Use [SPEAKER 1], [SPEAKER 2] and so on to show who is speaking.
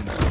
[SPEAKER 1] down.